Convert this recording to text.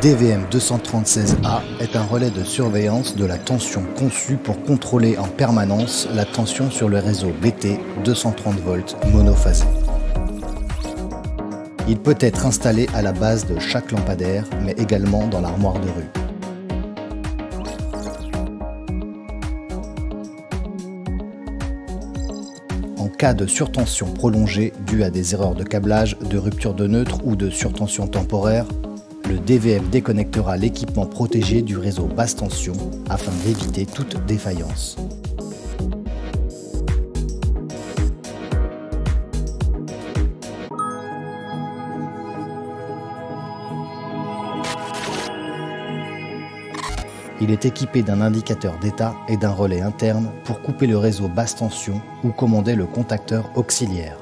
DVM 236A est un relais de surveillance de la tension conçu pour contrôler en permanence la tension sur le réseau BT 230 volts monophasé. Il peut être installé à la base de chaque lampadaire, mais également dans l'armoire de rue. En cas de surtension prolongée due à des erreurs de câblage, de rupture de neutre ou de surtension temporaire, le DVM déconnectera l'équipement protégé du réseau basse tension afin d'éviter toute défaillance. Il est équipé d'un indicateur d'état et d'un relais interne pour couper le réseau basse tension ou commander le contacteur auxiliaire.